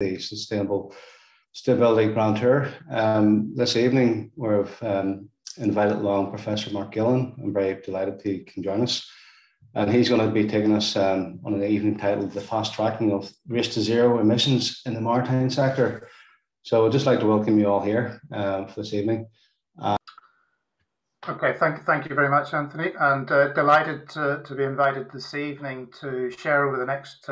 the Sustainable Stability Grand Tour. Um, this evening, we've um, invited along Professor Mark Gillan. I'm very delighted he can join us. And he's going to be taking us um, on an evening titled The Fast Tracking of Race to Zero Emissions in the Maritime Sector. So I'd just like to welcome you all here uh, for this evening. Uh, okay, thank, thank you very much, Anthony, and uh, delighted to, to be invited this evening to share over the next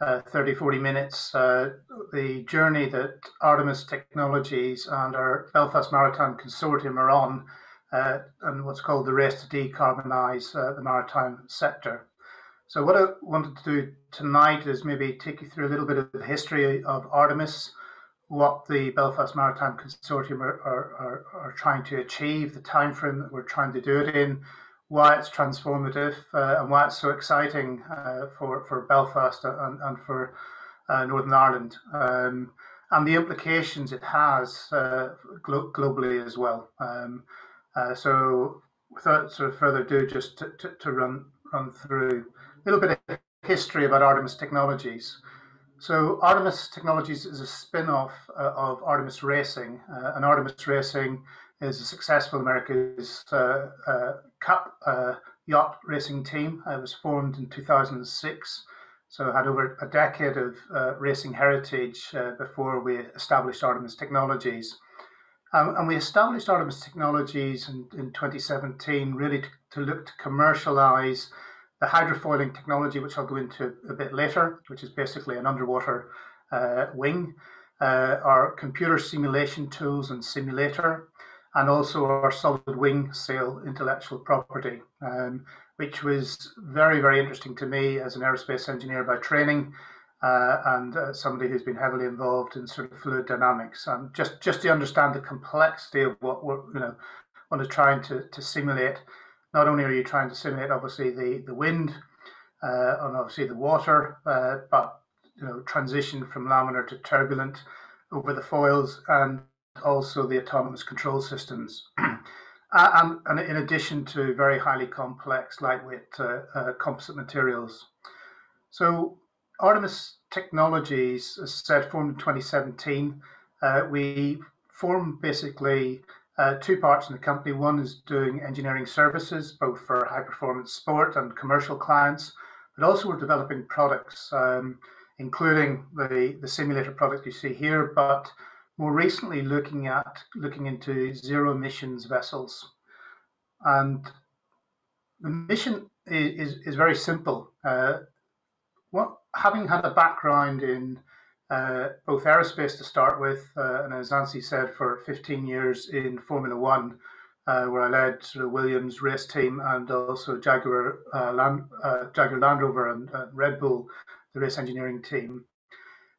uh, uh, 30, 40 minutes uh, the journey that Artemis Technologies and our Belfast Maritime Consortium are on uh, and what's called the race to decarbonise uh, the maritime sector. So, what I wanted to do tonight is maybe take you through a little bit of the history of Artemis, what the Belfast Maritime Consortium are, are, are, are trying to achieve, the time frame that we're trying to do it in, why it's transformative uh, and why it's so exciting uh, for for Belfast and, and for uh, Northern Ireland, um, and the implications it has uh, glo- globally as well. Um, uh, so, without sort of further ado, just to, to, to, run run through a little bit of history about Artemis Technologies. So, Artemis Technologies is a spin off uh, of Artemis Racing, and Artemis Racing is a successful America's uh, uh, Cup uh, yacht racing team. It was formed in 2006, so had over a decade of uh, racing heritage uh, before we established Artemis Technologies. Um, and we established Artemis Technologies in, in 2017 really to, to look to commercialize the hydrofoiling technology, which I'll go into a bit later, which is basically an underwater uh, wing, uh, our computer simulation tools and simulator, and also our solid wing sail intellectual property, um, which was very, very interesting to me as an aerospace engineer by training uh, and uh, somebody who's been heavily involved in sort of fluid dynamics. And just, just to understand the complexity of what we're, you know, what is trying to, to simulate. Not only are you trying to simulate, obviously, the, the wind uh, and obviously the water, uh, but, you know, transition from laminar to turbulent over the foils and also the autonomous control systems. and, and, in addition to very highly complex, lightweight uh, uh, composite materials. So, Artemis Technologies, as I said, formed in 2017. Uh, we formed basically uh, two parts in the company. One is doing engineering services, both for high performance sport and commercial clients, but also we're developing products, um, including the, the simulator product you see here, but more recently looking at looking into zero emissions vessels. And the mission is, is, very simple. Uh, what, having had a background in uh, both aerospace to start with, uh, and as Nancy said, for 15 years in Formula One, uh, where I led sort of Williams race team and also Jaguar uh, Land, uh, Jaguar Land Rover and Red Bull, the race engineering team.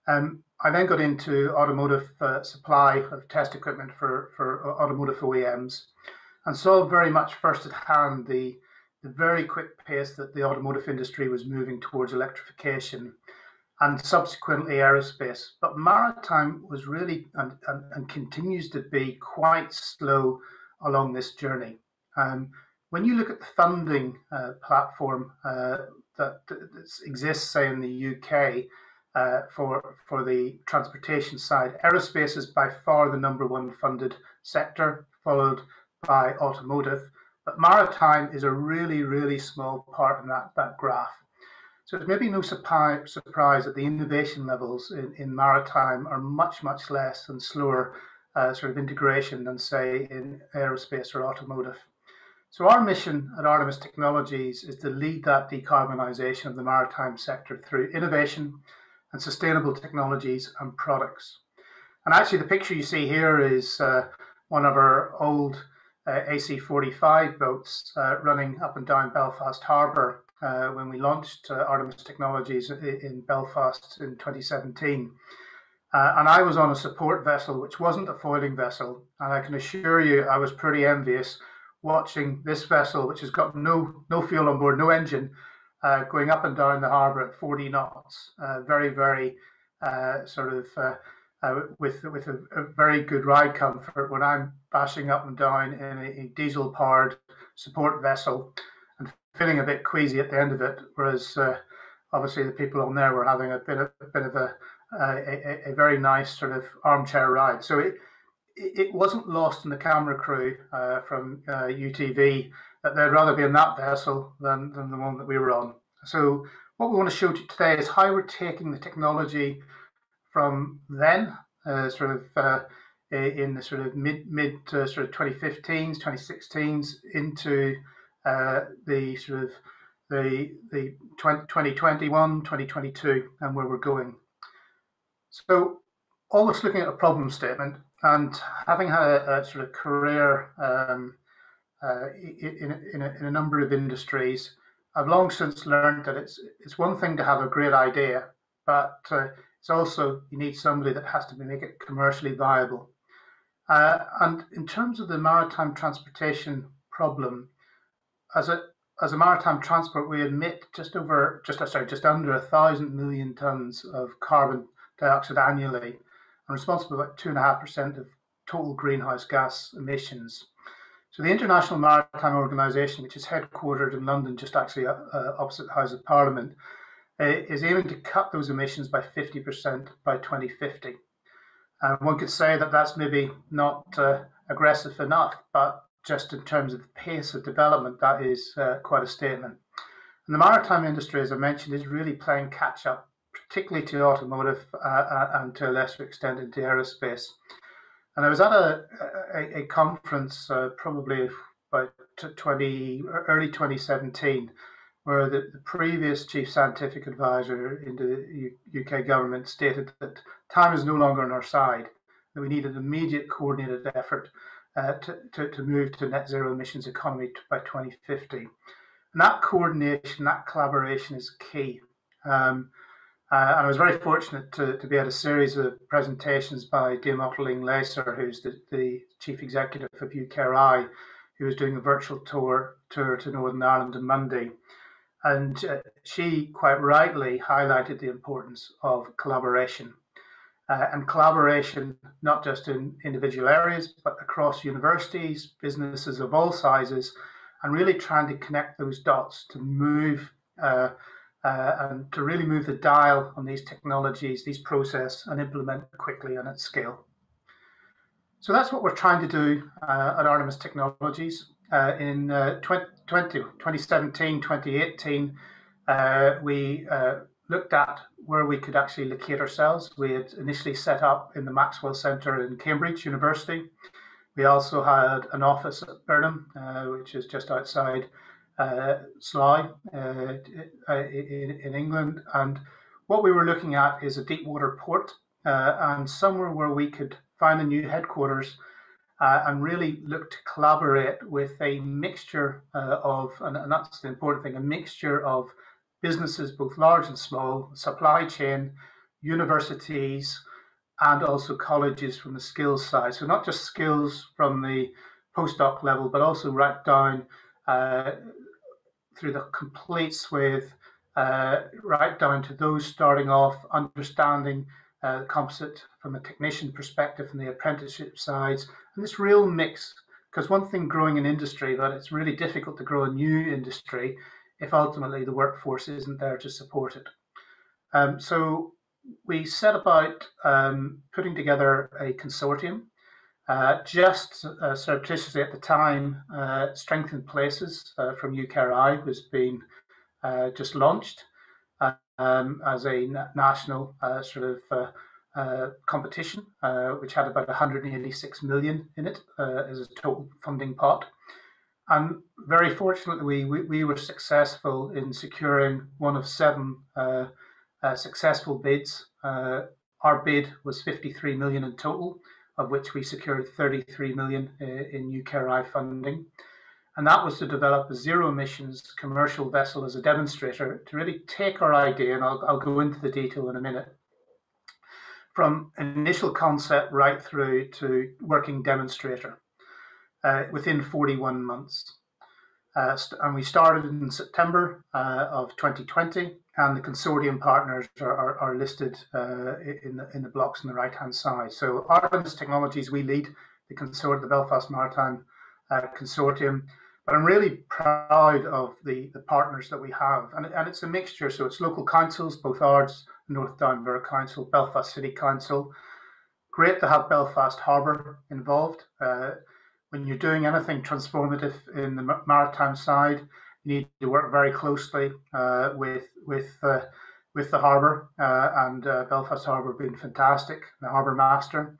Um, I then got into automotive uh, supply of test equipment for, for automotive OEMs and saw very much first at hand the, the very quick pace that the automotive industry was moving towards electrification and subsequently aerospace. But maritime was really and, and, and continues to be quite slow along this journey. Um, when you look at the funding uh, platform uh, that, that exists, say, in the UK, uh, for for the transportation side. Aerospace is by far the number one funded sector, followed by automotive. But maritime is a really, really small part in that, that graph. So it's maybe no surprise, surprise that the innovation levels in, in maritime are much, much less and slower uh, sort of integration than, say, in aerospace or automotive. So our mission at Artemis Technologies is to lead that decarbonisation of the maritime sector through innovation, and sustainable technologies and products. And actually, the picture you see here is uh, one of our old uh, AC45 boats uh, running up and down Belfast Harbour uh, when we launched uh, Artemis Technologies in Belfast in 2017. Uh, and I was on a support vessel, which wasn't a foiling vessel. And I can assure you, I was pretty envious watching this vessel, which has got no no fuel on board, no engine, uh, going up and down the harbour at 40 knots. Uh, very, very uh, sort of uh, uh, with with a, a, very good ride comfort when I'm bashing up and down in a, a diesel powered support vessel and feeling a bit queasy at the end of it. Whereas obviously the people on there were having a bit of a bit of a, a, a, very nice sort of armchair ride. So it it wasn't lost in the camera crew uh, from uh, UTV that they'd rather be in that vessel than, than the one that we were on. So what we want to show you today is how we're taking the technology from then, uh, sort of uh, in the sort of mid mid uh, sort of 2015s, 2016s into uh, the sort of the the 2021, 2022, and where we're going. So always looking at a problem statement and having had a, a sort of career um, uh, in, in, a, in a number of industries, I've long since learned that it's it's one thing to have a great idea, but uh, it's also you need somebody that has to make it commercially viable. Uh, and in terms of the maritime transportation problem, as a as a maritime transport, we emit just over just sorry just under a thousand million tons of carbon dioxide annually, and responsible for about two and a half percent of total greenhouse gas emissions. So the International Maritime Organization, which is headquartered in London, just actually uh, uh opposite the House of Parliament, uh, is aiming to cut those emissions by 50% by 2050. And one could say that that's maybe not uh, aggressive enough, but just in terms of the pace of development, that is uh, quite a statement. And the maritime industry, as I mentioned, is really playing catch up, particularly to automotive uh, uh and to a lesser extent into aerospace. And I was at a, a, a conference uh, probably about 20, early 2017 where the, the, previous chief scientific advisor in the U- UK government stated that time is no longer on our side, that we need an immediate coordinated effort uh, to, to, to move to net zero emissions economy by 2050. And that coordination, that collaboration is key. Um, uh, and I was very fortunate to, to be at a series of presentations by Dame Ottoline Leyser, who's the, the chief executive of UKRI, who was doing a virtual tour tour to Northern Ireland on Monday. And uh, she quite rightly highlighted the importance of collaboration. Uh, and collaboration, not just in individual areas, but across universities, businesses of all sizes, and really trying to connect those dots to move uh, uh, and to really move the dial on these technologies, these process, and implement quickly and at scale. So that's what we're trying to do uh, at Artemis Technologies. Uh, in uh, 20, 2017, 2018, uh, we uh, looked at where we could actually locate ourselves. We had initially set up in the Maxwell Centre in Cambridge University. We also had an office at Burnham, which is just outside uh, Slough in, in, England. And what we were looking at is a deep water port and somewhere where we could find a new headquarters uh, and really look to collaborate with a mixture uh, of, and, and, that's the important thing, a mixture of businesses, both large and small, supply chain, universities, and also colleges from the skills side. So not just skills from the postdoc level, but also right down uh, through the complete swathe, uh, right down to those starting off understanding uh, composite from a technician perspective and the apprenticeship sides, and this real mix. Because one thing growing an industry, but it's really difficult to grow a new industry if ultimately the workforce isn't there to support it. Um, so we set about um, putting together a consortium. Uh, just uh, surreptitiously at the time, uh, Strength in Places uh, from UKRI was being uh, just launched um, as a national sort of competition, which had about 186 million in it as a total funding pot. And very fortunately, we, we, were successful in securing one of seven successful bids. our bid was 53 million in total, of which we secured 33 million in UKRI funding and that was to develop a zero emissions commercial vessel as a demonstrator to really take our idea, and I'll, I'll go into the detail in a minute, from initial concept right through to working demonstrator uh, within 41 months. Uh, and we started in September uh, of 2020, and the consortium partners are, are, are listed uh, in, the, in the blocks on the right hand side. So, Artemis Technologies, we lead the consort, the Belfast Maritime uh, Consortium. But I'm really proud of the, the partners that we have. And, and it's a mixture. So it's local councils, both ours North Down Borough Council, Belfast City Council. Great to have Belfast Harbour involved. When you're doing anything transformative in the maritime side, you need to work very closely uh, with with uh, with the harbour uh, and uh, Belfast Harbour being fantastic, the harbour master.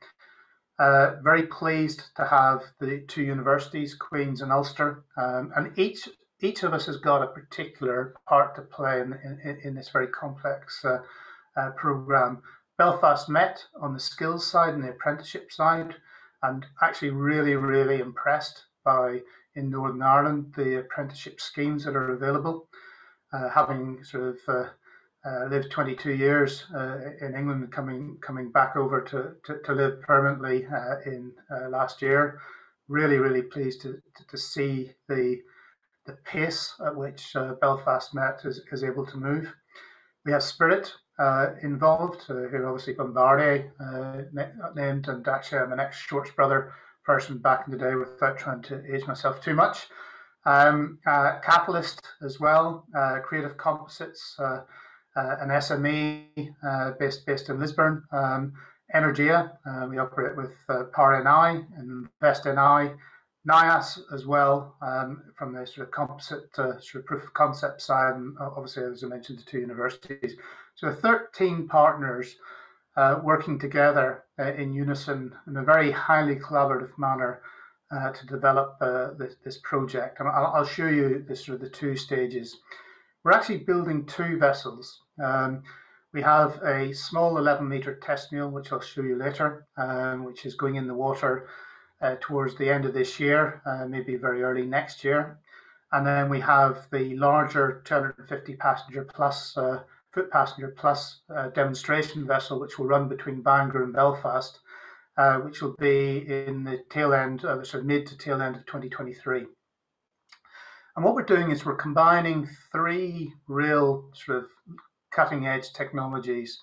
Uh, very pleased to have the two universities, Queen's and Ulster, um, and each each of us has got a particular part to play in, in, in this very complex uh, uh, program. Belfast Met on the skills side and the apprenticeship side, and actually really, really impressed by in Northern Ireland the apprenticeship schemes that are available. Uh, having sort of uh, uh, lived 22 years uh, in England, coming coming back over to, to, to live permanently uh, in uh, last year. Really, really pleased to, to, to, see the the pace at which Belfast Met is, is able to move. We have Spirit uh, involved, here obviously Bombardier named, and actually I'm an ex Shorts brother person back in the day without trying to age myself too much. Um, as well, Creative Composites uh, an SME uh, based based in Lisburn. Um, Energia, uh, we operate with uh, PowerNI and InvestNI, NIACE as well um, from the sort of composite uh, sort of proof of concept side, and obviously as I mentioned, the two universities. So 13 partners uh, working together uh, in unison in a very highly collaborative manner uh, to develop this, this, project. And I'll, I'll, show you the sort of the two stages. We're actually building two vessels. Um, we have a small 11 meter test mule, which I'll show you later, um, which is going in the water uh, towards the end of this year, uh, maybe very early next year. And then we have the larger 250 passenger plus, uh, foot passenger plus uh, demonstration vessel, which will run between Bangor and Belfast, uh, which will be in the tail end, uh, sort of mid to tail end of 2023. And what we're doing is we're combining three real sort of cutting edge technologies.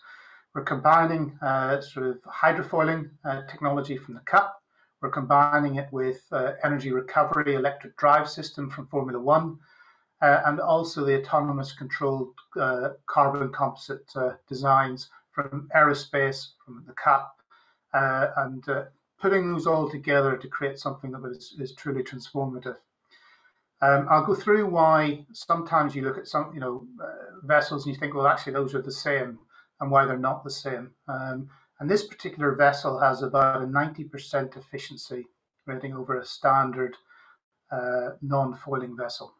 We're combining uh, sort of hydrofoiling uh, technology from the cup. We're combining it with uh, energy recovery electric drive system from Formula One, uh, and also the autonomous controlled uh, carbon composite uh, designs from aerospace, from the cup, and putting those all together to create something that is, is truly transformative. Um, I'll go through why sometimes you look at some, you know, uh, vessels and you think, well, actually those are the same, and why they're not the same. Um, and this particular vessel has about a 90% efficiency rating over a standard uh, non-foiling vessel.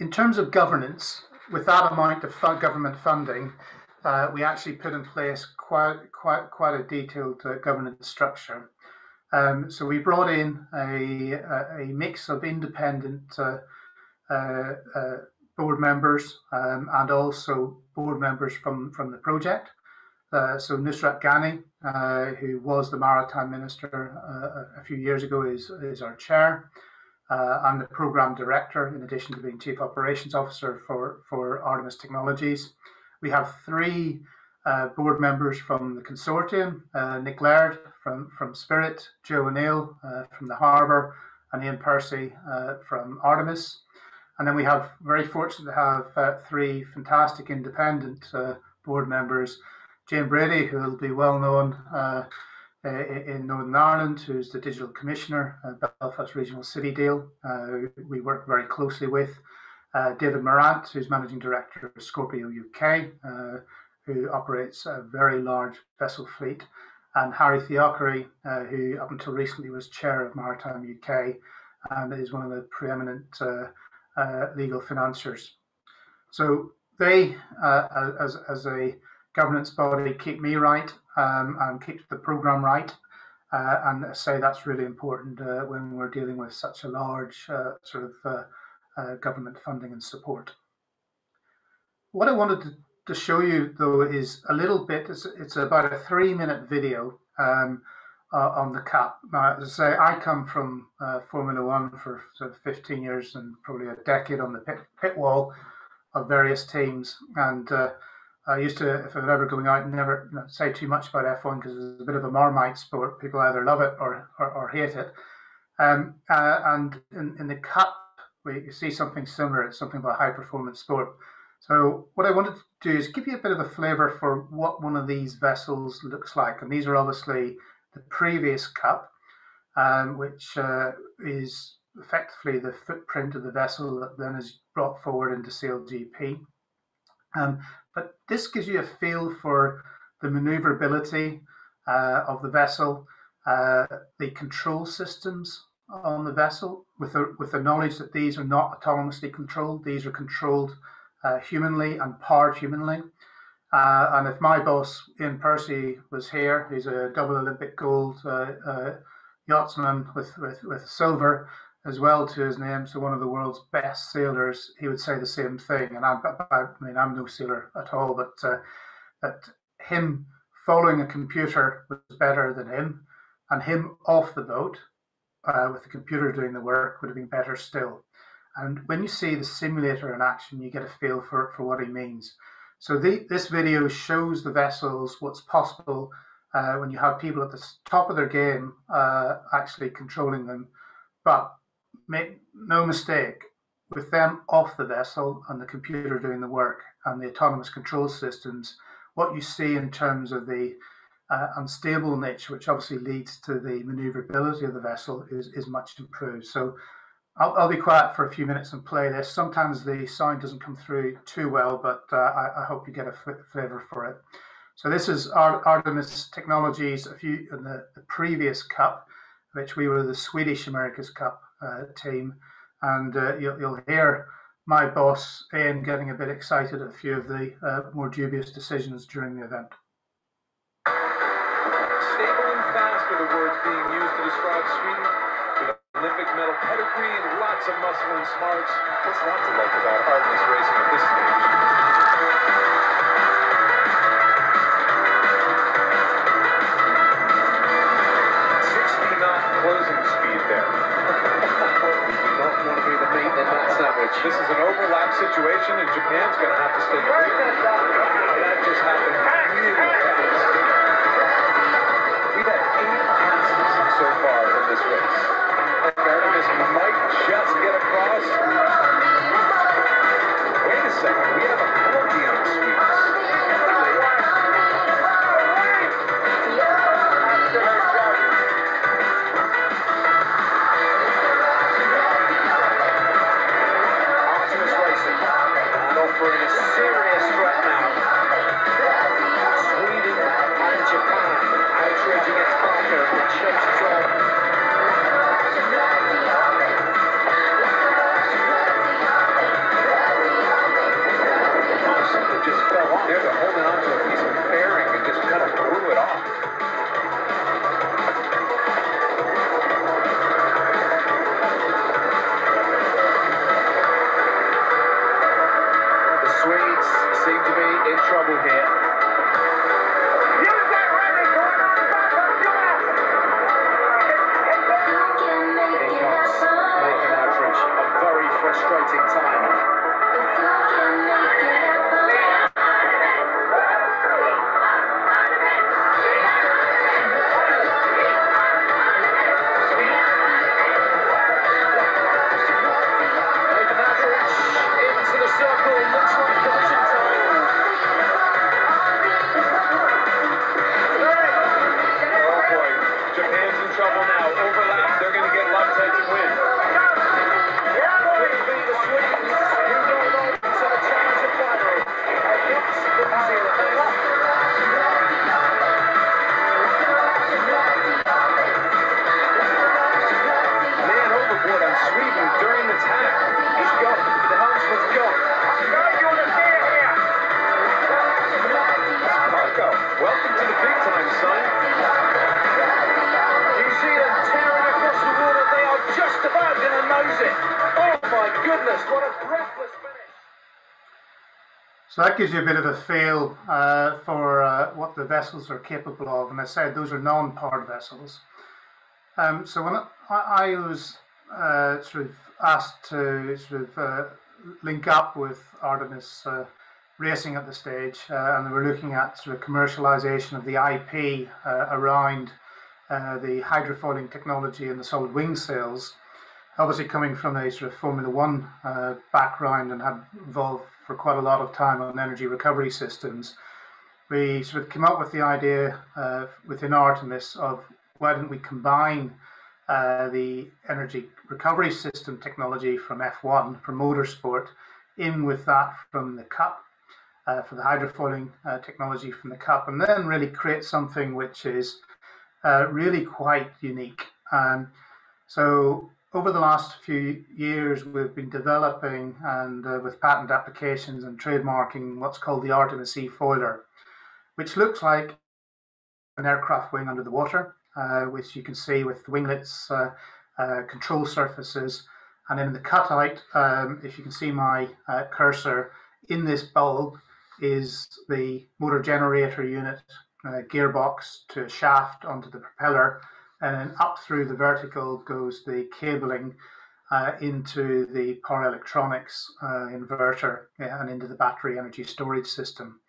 In terms of governance, with that amount of government funding, uh, we actually put in place quite quite quite a detailed uh, governance structure. Um, so we brought in a, a, mix of independent uh, uh, uh, board members um, and also board members from, from the project. Uh, so Nusrat Ghani, who was the maritime minister a few years ago, is, is our chair. I'm the program director, in addition to being chief operations officer for, for Artemis Technologies. We have three uh, board members from the consortium, uh, Nick Laird from, from Spirit, Joe O'Neill uh, from the Harbour, and Ian Percy uh, from Artemis. And then we have very fortunate to have uh, three fantastic independent uh, board members. Jayne Brady, who will be well known in Northern Ireland, who's the digital commissioner at Belfast Regional City Deal. we work very closely with. David Morant, who's managing director of Scorpio UK who operates a very large vessel fleet, and Harry Theochari, uh, who up until recently was chair of Maritime UK and is one of the preeminent uh, uh, legal financiers. So they, uh, as, as a governance body, keep me right um, and keep the programme right. Uh, and say that's really important uh, when we're dealing with such a large sort of government funding and support. What I wanted to to show you though is a little bit. It's, it's about a three minute video um, uh, on the Cup. Now, as I say, I come from uh, Formula One for sort of 15 years and probably a decade on the pit, pit wall of various teams. And uh, I used to, if I'm ever going out, never you know, say too much about F1 because it's a bit of a marmite sport. People either love it or, or, or hate it. Um, uh, and in, in the cup, we see something similar. It's something about high performance sport. So what I wanted to do is give you a bit of a flavour for what one of these vessels looks like. And these are obviously the previous cup, um, which uh, is effectively the footprint of the vessel that then is brought forward into SailGP. Um, but this gives you a feel for the maneuverability uh, of the vessel, uh, the control systems on the vessel, with the, with the knowledge that these are not autonomously controlled, these are controlled uh, humanly and powered humanly. Uh, and if my boss, Ian Percy, was here, he's a double Olympic gold uh, uh, yachtsman with, with, with silver as well to his name, so one of the world's best sailors, he would say the same thing. And I, I mean, I'm no sailor at all, but uh, that him following a computer was better than him, and him off the boat uh, with the computer doing the work would have been better still. And when you see the simulator in action, you get a feel for, for what he means. So the, this video shows the vessels what's possible uh, when you have people at the top of their game uh, actually controlling them. But make no mistake, with them off the vessel and the computer doing the work and the autonomous control systems, what you see in terms of the uh, unstable nature, which obviously leads to the maneuverability of the vessel, is, is much improved. So I'll, I'll, be quiet for a few minutes and play this. Sometimes the sound doesn't come through too well, but uh, I, I, hope you get a flavor for it. So this is Artemis Technologies, a few in the, the previous cup, which we were the Swedish America's Cup uh, team, and uh, you'll, you'll, hear my boss Ian getting a bit excited at a few of the uh, more dubious decisions during the event. Stable and fast are the words being used to describe Sweden with Olympic medal pedigree and lots of muscle and smarts. What's not to like about Artemis racing at this stage? Situation, and Japan's going to have to stay That gives you a bit of a feel uh, for uh, what the vessels are capable of. And I said those are non-powered vessels. Um, so when I, I was uh, sort of asked to sort of uh, link up with Artemis uh, Racing at the stage, uh, and we were looking at sort of commercialization of the IP around the hydrofoiling technology and the solid wing sails obviously coming from a sort of Formula One background and had involved for quite a lot of time on energy recovery systems, we sort of came up with the idea uh, within Artemis of why don't we combine uh, the energy recovery system technology from F1 from motorsport in with that from the cup uh, for the hydrofoiling uh, technology from the cup and then really create something which is uh, really quite unique. Um, so over the last few years, we've been developing and uh, with patent applications and trademarking what's called the Artemis E foiler, which looks like an aircraft wing under the water, uh, which you can see with winglets, uh, uh control surfaces, and in the cutout, um, if you can see my uh, cursor, in this bulb is the motor generator unit uh, gearbox to shaft onto the propeller, and then up through the vertical goes the cabling uh, into the power electronics uh, inverter and into the battery energy storage system.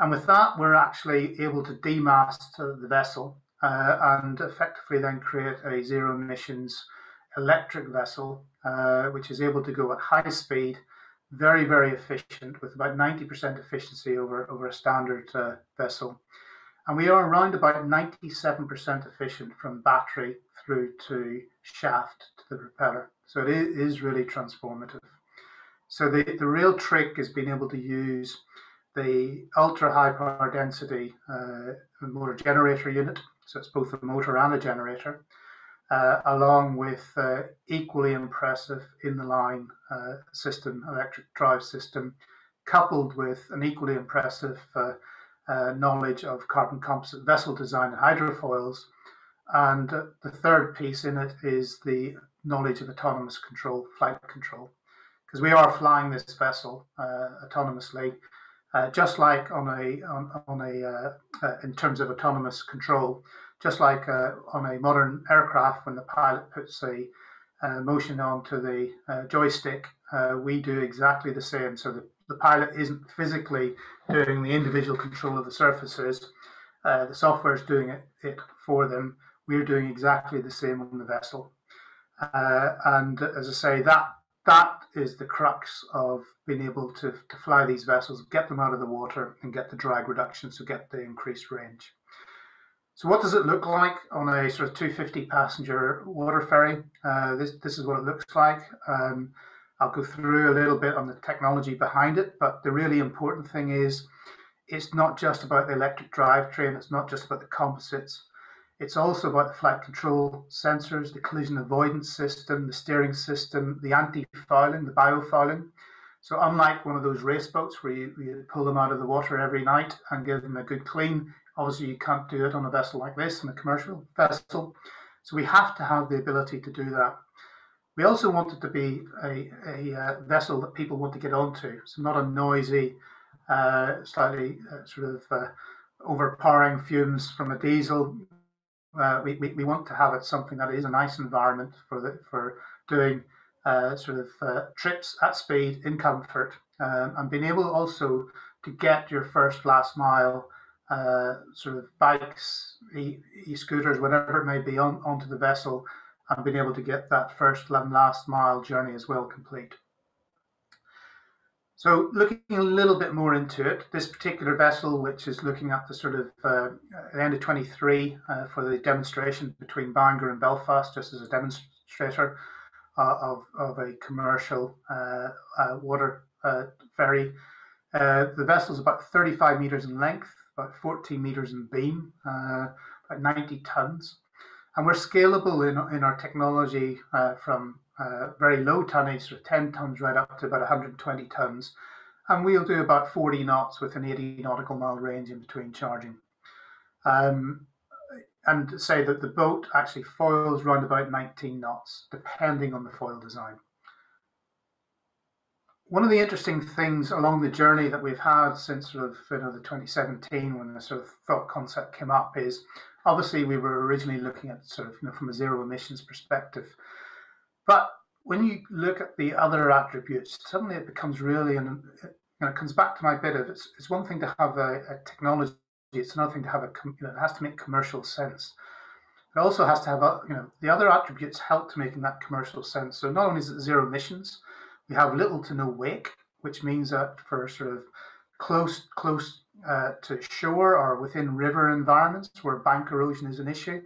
And with that, we're actually able to demast the vessel uh, and effectively then create a zero emissions electric vessel, uh, which is able to go at high speed, very, very efficient, with about 90% efficiency over, over a standard uh, vessel. And we are around about 97% efficient from battery through to shaft to the propeller. So it is really transformative. So the, the real trick is being able to use the ultra high power density uh, motor generator unit. So it's both a motor and a generator, uh, along with uh, equally impressive in the line uh, system, electric drive system, coupled with an equally impressive uh, knowledge of carbon composite vessel design and hydrofoils. And uh, the third piece in it is the knowledge of autonomous control, flight control, because we are flying this vessel uh, autonomously, uh, just like on a on, on a uh, uh, in terms of autonomous control, just like on a modern aircraft when the pilot puts a motion onto the joystick, we do exactly the same. So the the pilot isn't physically doing the individual control of the surfaces. Uh, the software is doing it, it, for them. We're doing exactly the same on the vessel. Uh, and as I say, that that is the crux of being able to, to fly these vessels, get them out of the water, and get the drag reduction, so get the increased range. So, what does it look like on a sort of 250 passenger water ferry? Uh, this this is what it looks like. Um, I'll go through a little bit on the technology behind it, but the really important thing is it's not just about the electric drivetrain, it's not just about the composites. It's also about the flight control sensors, the collision avoidance system, the steering system, the anti-fouling, the biofouling. So unlike one of those race boats where you, you, pull them out of the water every night and give them a good clean, obviously you can't do it on a vessel like this, on a commercial vessel. So we have to have the ability to do that. We also want it to be a, a uh, vessel that people want to get onto, so not a noisy, uh, slightly uh, sort of uh, overpowering fumes from a diesel. Uh, we, we, we want to have it something that is a nice environment for the, for doing uh, sort of trips at speed in comfort um, and being able also to get your first last mile sort of bikes, e, e-scooters, whatever it may be, on, onto the vessel and been able to get that first and last mile journey as well complete. So looking a little bit more into it, this particular vessel, which is looking at the sort of uh, the end of 23 uh, for the demonstration between Bangor and Belfast, just as a demonstrator uh, of, of a commercial uh, uh, water uh, ferry. the vessel is about 35 meters in length, about 14 meters in beam, about 90 tons. And we're scalable in, in our technology uh, from uh, very low tonnage, so 10 tons right up to about 120 tons. And we'll do about 40 knots with an 80 nautical mile range in between charging. Um, and say that the boat actually foils around about 19 knots, depending on the foil design. One of the interesting things along the journey that we've had since sort of you know the 2017 when the sort of thought concept came up is obviously we were originally looking at sort of you know from a zero emissions perspective. But when you look at the other attributes suddenly it becomes really and you know, it comes back to my bit of it's, it's one thing to have a, a technology it's another thing to have a you know it has to make commercial sense. It also has to have a you know the other attributes help to making that commercial sense. So not only is it zero emissions we have little to no wake which means that for sort of close close uh, to shore or within river environments where bank erosion is an issue,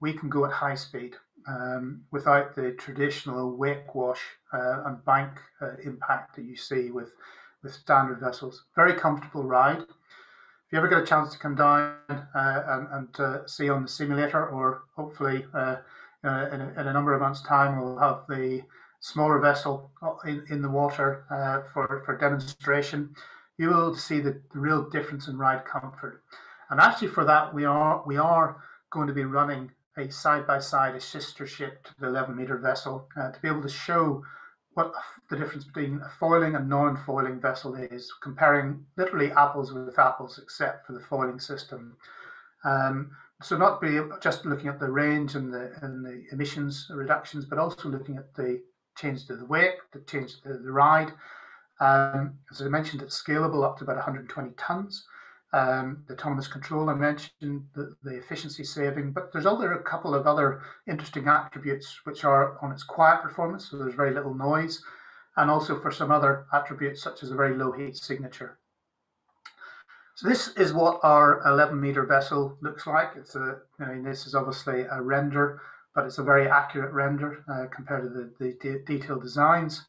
we can go at high speed um, without the traditional wake wash uh, and bank uh, impact that you see with, with standard vessels. Very comfortable ride. If you ever get a chance to come down uh, and, and uh, see on the simulator, or hopefully uh, in a, in, a, number of months' time, we'll have the smaller vessel in, in the water for, for demonstration you will see the, real difference in ride comfort. And actually, for that, we are we are going to be running a side by side, a sister ship to the 11 meter vessel uh, to be able to show what the difference between a foiling and non foiling vessel is, comparing literally apples with apples, except for the foiling system. Um, so not be just looking at the range and the and the emissions reductions, but also looking at the change to the wake, the change to the ride, um, as I mentioned, it's scalable up to about 120 tons. Um, the autonomous control I mentioned, the, the efficiency saving, but there's other a couple of other interesting attributes which are on its quiet performance, so there's very little noise, and also for some other attributes such as a very low heat signature. So this is what our 11 meter vessel looks like. It's a, I mean, this is obviously a render, but it's a very accurate render uh, compared to the, the de detailed designs.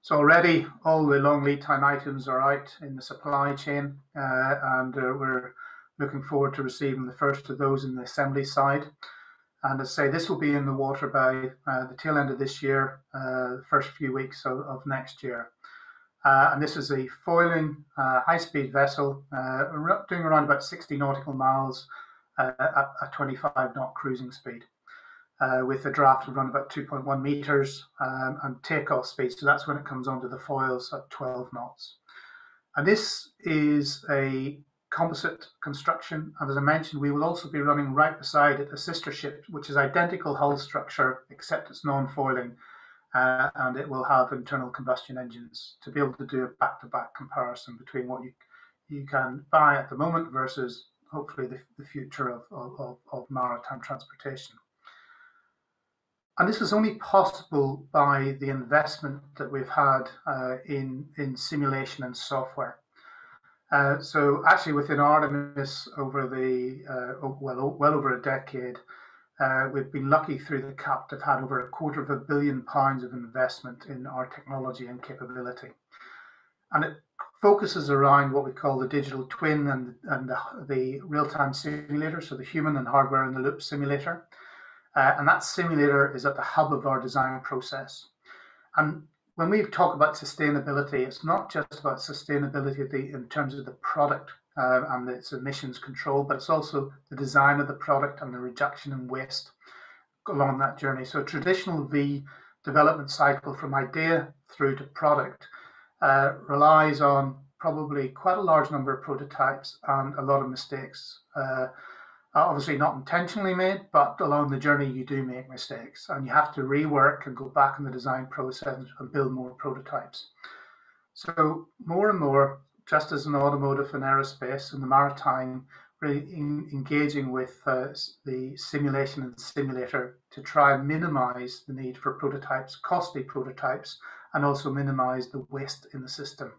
So already all the long lead time items are out in the supply chain, uh, and uh, we're looking forward to receiving the first of those in the assembly side. And as I say, this will be in the water by uh, the tail end of this year, uh, the first few weeks of, of next year. Uh, and this is a foiling uh, high-speed vessel, doing around about 60 nautical miles at a 25 knot cruising speed uh, with a draft of around about 2.1 meters um, and takeoff speed. So that's when it comes onto the foils at 12 knots. And this is a composite construction. And as I mentioned, we will also be running right beside it a sister ship, which is identical hull structure, except it's non-foiling. Uh, and it will have internal combustion engines to be able to do a back-to-back comparison between what you you can buy at the moment versus hopefully the, the future of, of, of maritime transportation. And this is only possible by the investment that we've had uh, in, in simulation and software. Uh, so actually within Artemis over the, uh, well, well over a decade, uh, we've been lucky through the Cup to have had over a quarter of a billion pounds of investment in our technology and capability. And it focuses around what we call the digital twin and, and the, the real-time simulator, so the human and hardware in the loop simulator. Uh, and that simulator is at the hub of our design process. And when we talk about sustainability, it's not just about sustainability in terms of the product uh, and its emissions control, but it's also the design of the product and the reduction in waste along that journey. So, traditional V development cycle from idea through to product uh, relies on probably quite a large number of prototypes and a lot of mistakes. Uh, obviously not intentionally made, but along the journey you do make mistakes and you have to rework and go back in the design process and build more prototypes. So more and more, just as in automotive and aerospace and the maritime, really in, engaging with uh, the simulation and simulator to try and minimize the need for prototypes, costly prototypes, and also minimize the waste in the system.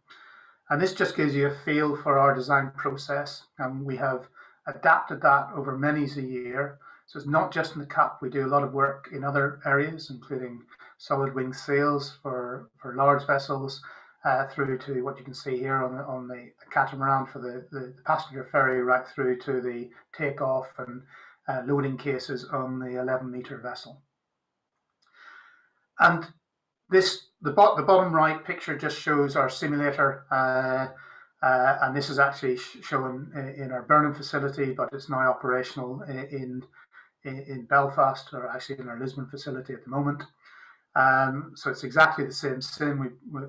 And this just gives you a feel for our design process. And we have adapted that over many a year. So it's not just in the Cup, we do a lot of work in other areas, including solid wing sails for, for large vessels, uh, through to what you can see here on the, on the catamaran for the, the passenger ferry, right through to the takeoff and uh, loading cases on the 11 meter vessel. And this the, bot, the bottom right picture just shows our simulator uh, uh, and this is actually shown in our Burnham facility, but it's now operational in, in, Belfast, or actually in our Lisburn facility at the moment. Um, so it's exactly the same sim. We,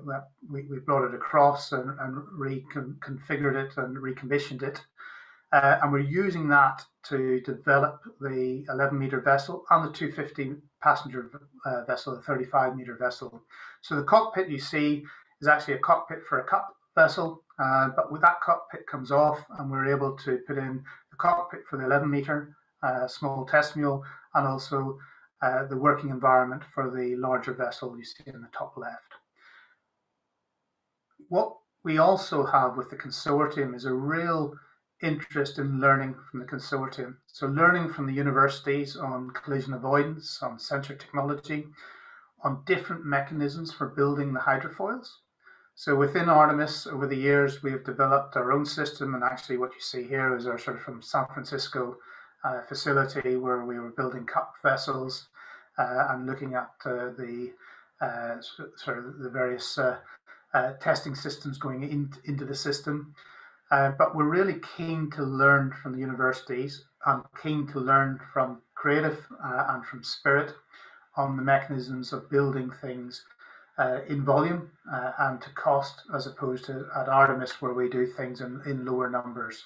we, we brought it across and, and reconfigured it and recommissioned it. Uh, and we're using that to develop the 11 meter vessel and the 250 passenger uh, vessel, the 35 meter vessel. So the cockpit you see is actually a cockpit for a Cup vessel uh, but with that cockpit comes off and we're able to put in the cockpit for the 11 meter uh, small test mule and also uh, the working environment for the larger vessel you see in the top left. what we also have with the consortium is a real interest in learning from the consortium. So learning from the universities on collision avoidance, on sensor technology, on different mechanisms for building the hydrofoils. So within Artemis, over the years, we have developed our own system, and actually what you see here is our sort of from San Francisco uh, facility where we were building cup vessels uh, and looking at uh, the uh, sort of the various uh, uh, testing systems going in, into the system. but we're really keen to learn from the universities and keen to learn from Creative and from Spirit on the mechanisms of building things uh, in volume uh, and to cost as opposed to at Artemis where we do things in, in lower numbers.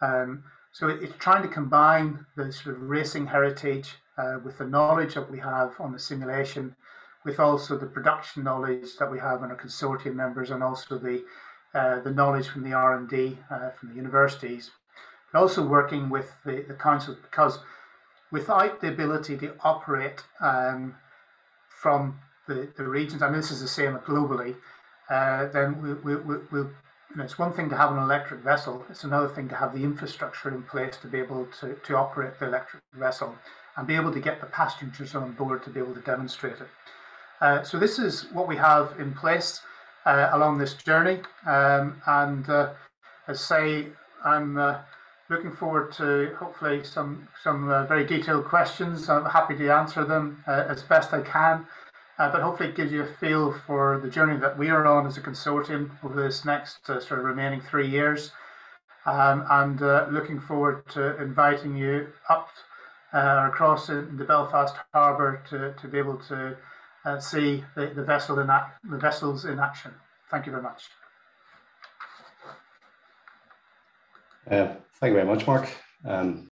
Um, so it, it's trying to combine the sort of racing heritage uh, with the knowledge that we have on the simulation, with also the production knowledge that we have in our consortium members and also the uh, the knowledge from the R&D uh, from the universities. But also working with the, the councils because without the ability to operate um, from the, the regions, mean, this is the same globally, uh, then we, we, we, we'll, you know, it's one thing to have an electric vessel, it's another thing to have the infrastructure in place to be able to, to operate the electric vessel and be able to get the passengers on board to be able to demonstrate it. Uh, so this is what we have in place uh, along this journey. Um, and uh, as say, I'm uh, looking forward to hopefully some some uh, very detailed questions. I'm happy to answer them uh, as best I can. Uh, but hopefully it gives you a feel for the journey that we are on as a consortium over this next uh, sort of remaining three years. Um, and uh, looking forward to inviting you up uh, across in the Belfast Harbour to, to be able to see the, the, vessel in the vessels in action. Thank you very much. Uh, thank you very much, Mark. Um,